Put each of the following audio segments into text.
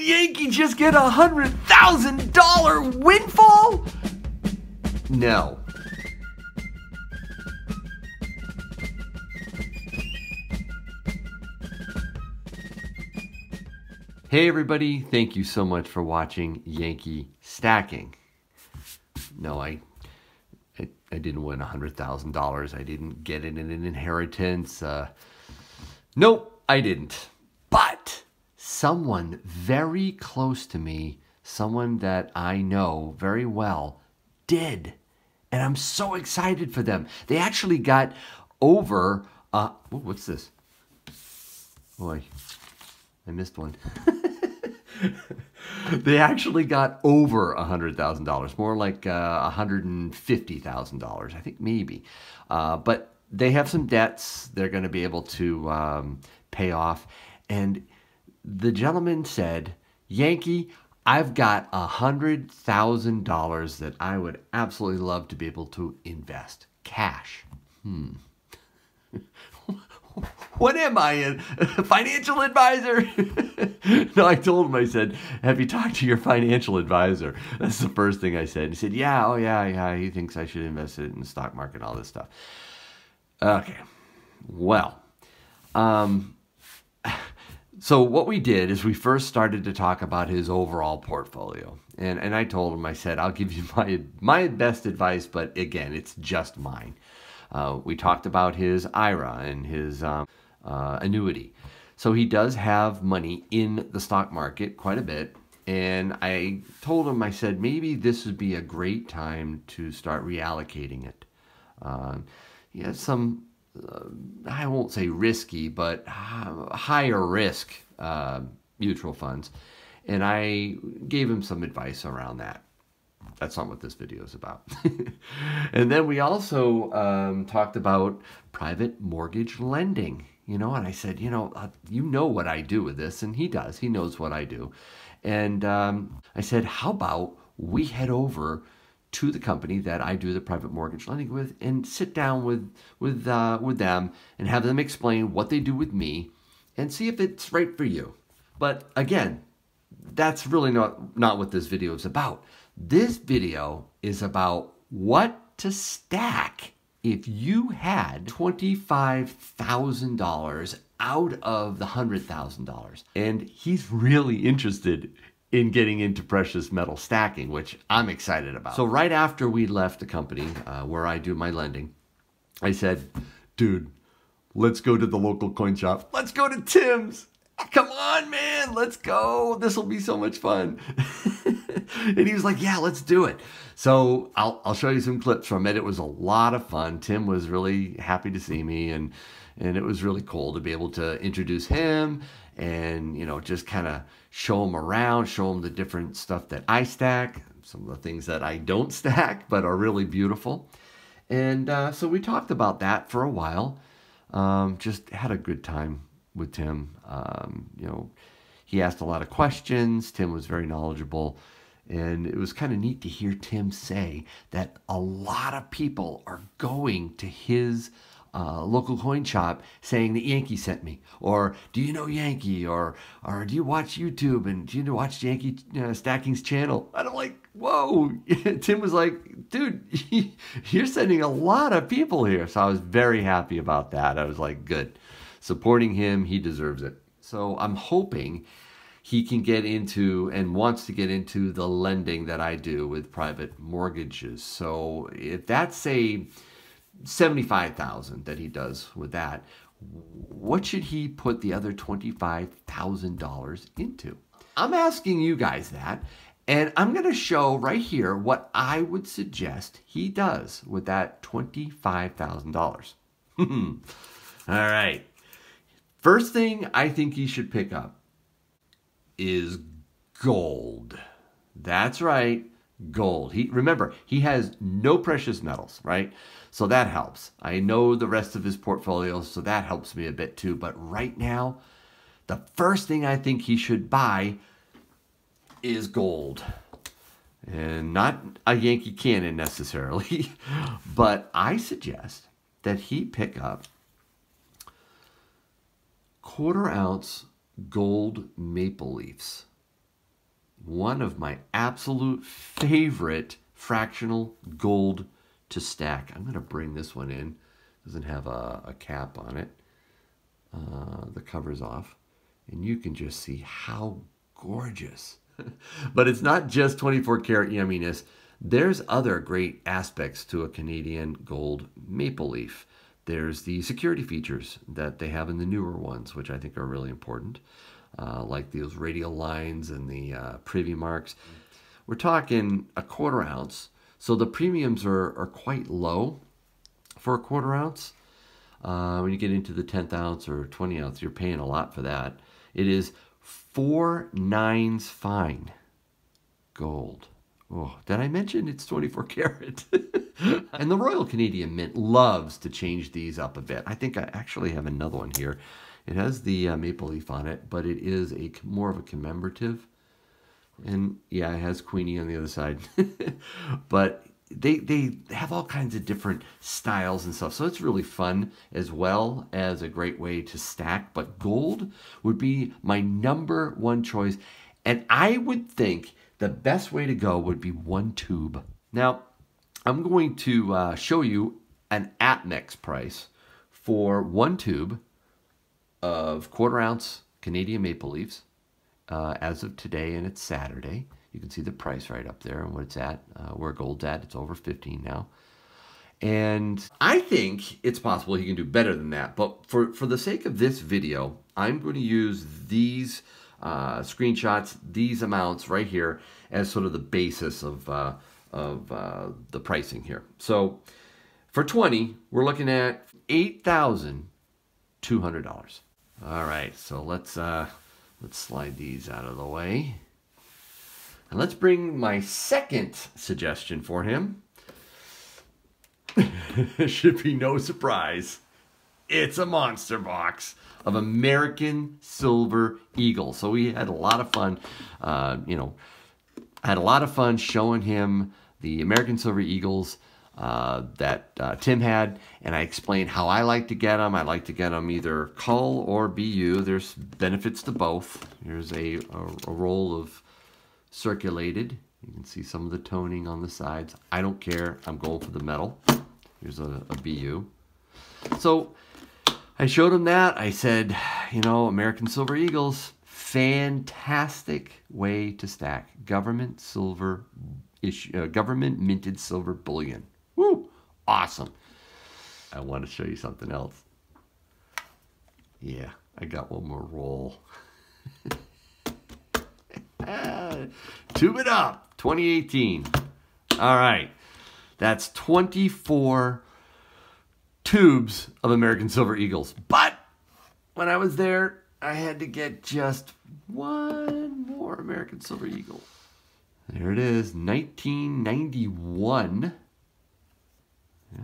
Did Yankee just get a hundred thousand dollar windfall? No. Hey everybody, thank you so much for watching Yankee Stacking. No, I I, I didn't win $100,000. I didn't get it in an inheritance. Uh, nope, I didn't. Someone very close to me, someone that I know very well, did. And I'm so excited for them. They actually got over, uh, what's this? Boy, I missed one. they actually got over a hundred thousand dollars, more like uh, a uh, hundred and fifty thousand dollars, I think maybe. Uh, but they have some debts they're going to be able to um, pay off, and the gentleman said, "Yankee, I've got a hundred thousand dollars that I would absolutely love to be able to invest cash." Hmm. what am I, a financial advisor? no, I told him, I said, have you talked to your financial advisor? That's the first thing I said. He said, yeah, oh yeah, yeah, he thinks I should invest it in the stock market and all this stuff. Okay, well, um, so what we did is we first started to talk about his overall portfolio. And, and I told him, I said, I'll give you my, my best advice, but again, it's just mine. Uh, we talked about his IRA and his um, uh, annuity. So he does have money in the stock market quite a bit. And I told him, I said, maybe this would be a great time to start reallocating it. Uh, he has some, I won't say risky, but higher risk uh, mutual funds. And I gave him some advice around that that's not what this video is about. and then we also um, talked about private mortgage lending, you know, and I said, you know, uh, you know what I do with this, and he does. He knows what I do. And um, I said, how about we head over to the company that I do the private mortgage lending with and sit down with with uh, with them and have them explain what they do with me and see if it's right for you. But again, that's really not not what this video is about. This video is about what to stack if you had $25,000 out of the $100,000. And he's really interested in getting into precious metal stacking, which I'm excited about. So right after we left the company uh, where I do my lending, I said, dude, let's go to the local coin shop. Let's go to Tim's. Come on, man, let's go. This will be so much fun. and he was like, yeah, let's do it. So I'll, I'll show you some clips from it. It was a lot of fun. Tim was really happy to see me and, and it was really cool to be able to introduce him and, you know, just kind of show him around, show him the different stuff that I stack, some of the things that I don't stack, but are really beautiful. And uh, so we talked about that for a while. Um, just had a good time with Tim. Um, you know, he asked a lot of questions. Tim was very knowledgeable. And it was kind of neat to hear Tim say that a lot of people are going to his uh, local coin shop saying that Yankee sent me, or do you know Yankee, or or do you watch YouTube and do you watch Yankee uh, Stacking's channel? And I'm like, whoa! Tim was like, dude, you're sending a lot of people here, so I was very happy about that. I was like, good, supporting him, he deserves it. So I'm hoping he can get into and wants to get into the lending that I do with private mortgages. So if that's say 75,000 that he does with that, what should he put the other $25,000 into? I'm asking you guys that, and I'm going to show right here what I would suggest he does with that $25,000. All right. First thing I think he should pick up is gold. That's right, gold. He remember, he has no precious metals, right? So that helps. I know the rest of his portfolio, so that helps me a bit too, but right now, the first thing I think he should buy is gold. And not a Yankee cannon necessarily, but I suggest that he pick up quarter ounce gold maple leafs. one of my absolute favorite fractional gold to stack. I'm going to bring this one in. Doesn't have a, a cap on it. Uh, the cover's off. And you can just see how gorgeous. but it's not just 24 karat yumminess. There's other great aspects to a Canadian gold maple leaf. There's the security features that they have in the newer ones, which I think are really important, uh, like those radial lines and the uh, privy marks. We're talking a quarter ounce, so the premiums are, are quite low for a quarter ounce. Uh, when you get into the 10th ounce or 20 ounce, you're paying a lot for that. It is four nines fine gold. Oh, did I mention it's 24 karat? And the Royal Canadian Mint loves to change these up a bit. I think I actually have another one here. It has the uh, maple leaf on it, but it is a more of a commemorative. And yeah, it has Queenie on the other side. but they they have all kinds of different styles and stuff. So it's really fun as well as a great way to stack. But gold would be my number one choice. And I would think the best way to go would be one tube. Now, I'm going to uh, show you an APMEX price for one tube of quarter ounce Canadian maple leaves uh, as of today, and it's Saturday. You can see the price right up there and what it's at, uh, where gold's at. It's over 15 now. And I think it's possible he can do better than that. But for, for the sake of this video, I'm going to use these uh, screenshots, these amounts right here as sort of the basis of, uh, of uh, the pricing here. So for 20, we're looking at $8,200. All right, so let's, uh, let's slide these out of the way. And let's bring my second suggestion for him. Should be no surprise. It's a monster box of American Silver Eagle. So we had a lot of fun, uh, you know, had a lot of fun showing him the American Silver Eagles uh, that uh, Tim had, and I explained how I like to get them. I like to get them either cull or BU. There's benefits to both. Here's a, a, a roll of circulated. You can see some of the toning on the sides. I don't care. I'm going for the metal. Here's a, a BU. So I showed him that. I said, you know, American Silver Eagles, fantastic way to stack government silver issue, uh, government minted silver bullion. Woo, awesome. I want to show you something else. Yeah, I got one more roll. Tube it up, 2018. All right, that's 24 tubes of American Silver Eagles. But when I was there, I had to get just one more American Silver Eagle. There it is, 1991. Yeah.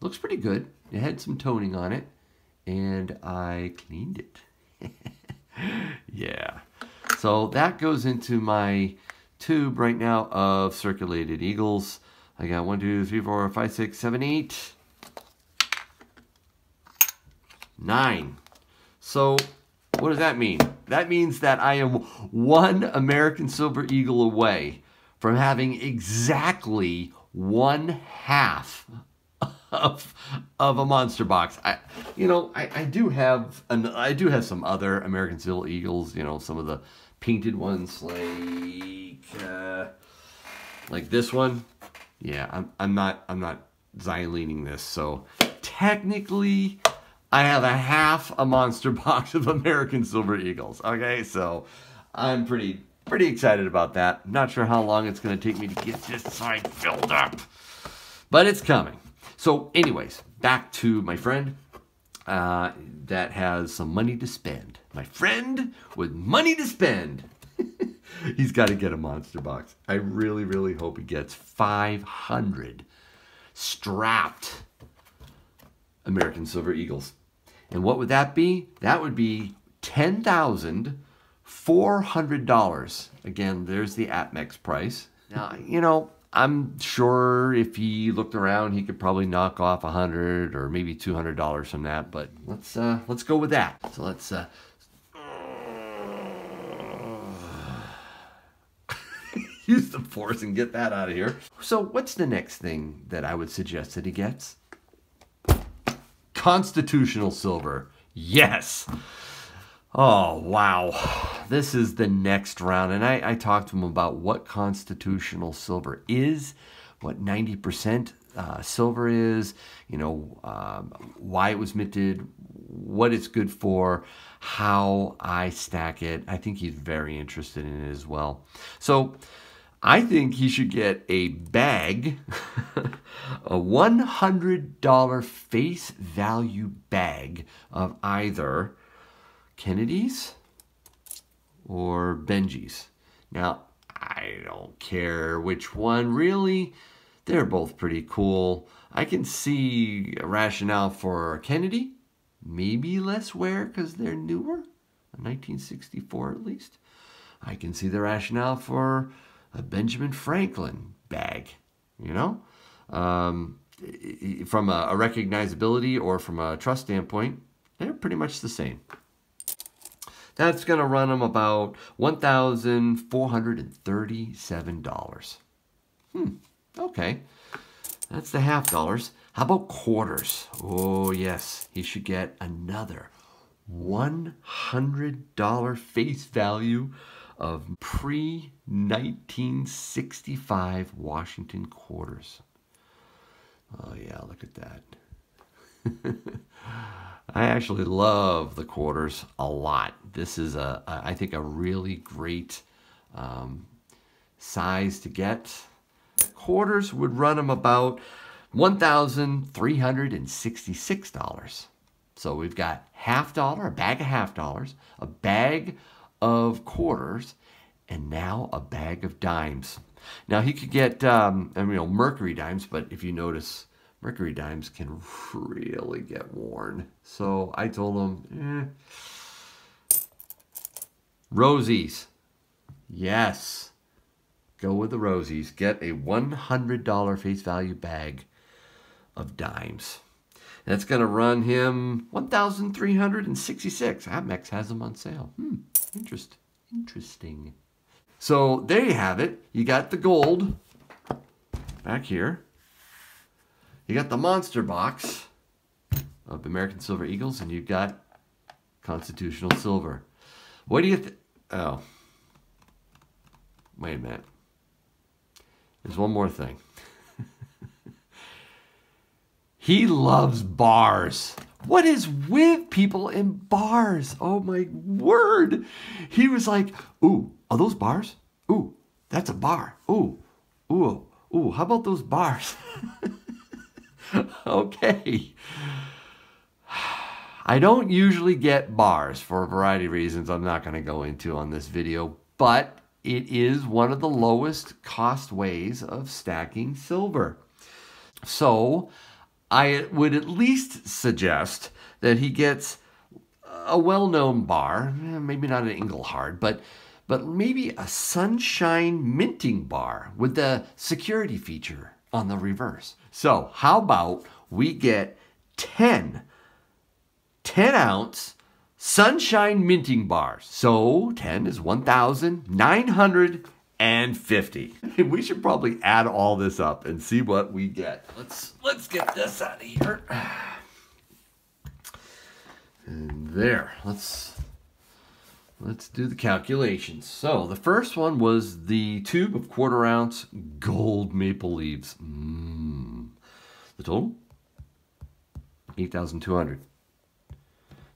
Looks pretty good. It had some toning on it, and I cleaned it. yeah. So that goes into my tube right now of circulated eagles. I got one, two, three, four, five, six, seven, eight, nine. So what does that mean? That means that I am one American Silver Eagle away from having exactly one half of, of a monster box. I, you know, I, I do have an, I do have some other American Silver Eagles. You know, some of the painted ones like uh, like this one. Yeah, I'm I'm not I'm not xylening this, so technically I have a half a monster box of American Silver Eagles. Okay, so I'm pretty pretty excited about that. Not sure how long it's going to take me to get this side filled up, but it's coming. So, anyways, back to my friend uh, that has some money to spend. My friend with money to spend. He's got to get a monster box. I really, really hope he gets 500 strapped American Silver Eagles. And what would that be? That would be $10,400. Again, there's the APMEX price. Now, you know, I'm sure if he looked around, he could probably knock off a hundred or maybe two hundred dollars from that. But let's uh, let's go with that. So let's. Uh, use the force and get that out of here. So what's the next thing that I would suggest that he gets? Constitutional silver. Yes. Oh, wow. This is the next round. And I, I talked to him about what constitutional silver is, what 90% uh, silver is, you know, um, why it was minted, what it's good for, how I stack it. I think he's very interested in it as well. So I think he should get a bag, a $100 face value bag of either Kennedy's or Benji's. Now, I don't care which one, really. They're both pretty cool. I can see a rationale for Kennedy, maybe less wear because they're newer, 1964 at least. I can see the rationale for a Benjamin Franklin bag, you know? Um, from a, a recognizability or from a trust standpoint, they're pretty much the same. That's going to run them about $1,437. Hmm, okay. That's the half dollars. How about quarters? Oh, yes. He should get another $100 face value of pre-1965 Washington quarters. Oh, yeah, look at that. I actually love the quarters a lot. This is a, I think, a really great um, size to get. Quarters would run them about $1,366. So we've got half dollar, a bag of half dollars, a bag of quarters, and now a bag of dimes. Now he could get, um, I mean, you know, mercury dimes, but if you notice, mercury dimes can really get worn. So I told him, eh. Rosies. Yes. Go with the Rosies. Get a $100 face value bag of dimes. That's going to run him 1366 APMEX has them on sale. Hmm, interest, interesting. So there you have it. You got the gold back here. You got the monster box of American Silver Eagles, and you've got Constitutional Silver. What do you think? Oh. Wait a minute. There's one more thing. He loves bars. What is with people in bars? Oh my word. He was like, ooh, are those bars? Ooh, that's a bar. Ooh, ooh, ooh, how about those bars? okay. I don't usually get bars for a variety of reasons I'm not going to go into on this video, but it is one of the lowest cost ways of stacking silver. So I would at least suggest that he gets a well-known bar, eh, maybe not an Engelhard, but but maybe a sunshine minting bar with the security feature on the reverse. So how about we get 10, 10 ounce sunshine minting bars. So 10 is 1,950. We should probably add all this up and see what we get. Let's, let's get this out of here. And there, let's Let's do the calculations. So the first one was the tube of quarter ounce gold maple leaves. Mm. The total? 8,200.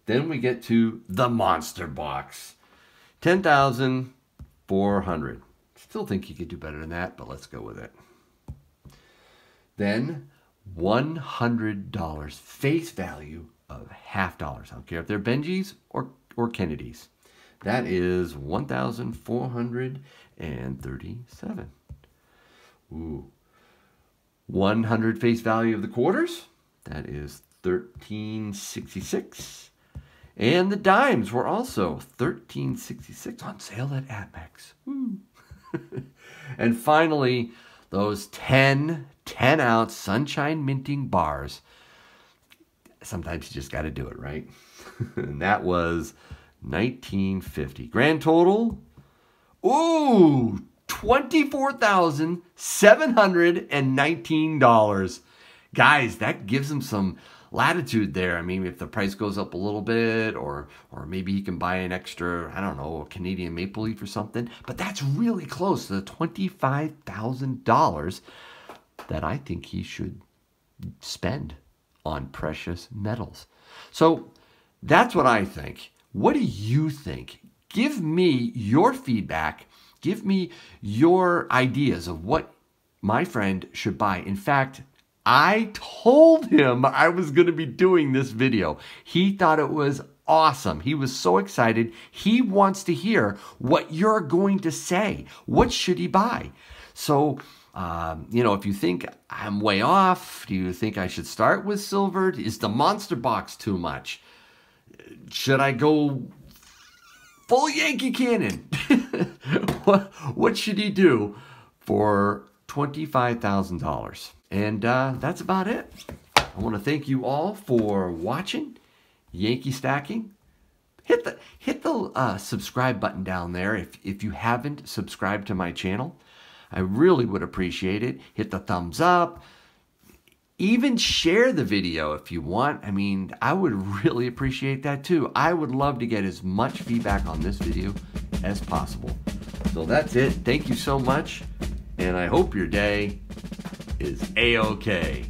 Then we get to the monster box. 10,400. Still think you could do better than that, but let's go with it. Then $100 face value of half dollars. I don't care if they're Benji's or, or Kennedy's. That is 1,437. Ooh. 100 face value of the quarters. That is 1366. And the dimes were also 1366 on sale at APMEX. and finally, those 10 10 ounce sunshine minting bars. Sometimes you just got to do it, right? and that was 1950. Grand total, ooh, $24,719. Guys, that gives them some latitude there. I mean, if the price goes up a little bit, or or maybe he can buy an extra, I don't know, a Canadian maple leaf or something. But that's really close to the twenty-five thousand dollars that I think he should spend on precious metals. So that's what I think. What do you think? Give me your feedback. Give me your ideas of what my friend should buy. In fact, I told him I was going to be doing this video. He thought it was awesome. He was so excited. He wants to hear what you're going to say. What should he buy? So, um, you know, if you think I'm way off, do you think I should start with silver? Is the monster box too much? Should I go full Yankee Cannon? what, what should he do for $25,000? And uh, that's about it. I want to thank you all for watching Yankee Stacking. Hit the hit the uh, subscribe button down there if, if you haven't subscribed to my channel. I really would appreciate it. Hit the thumbs up. Even share the video if you want. I mean, I would really appreciate that too. I would love to get as much feedback on this video as possible. So that's it. Thank you so much. And I hope your day is A-OK.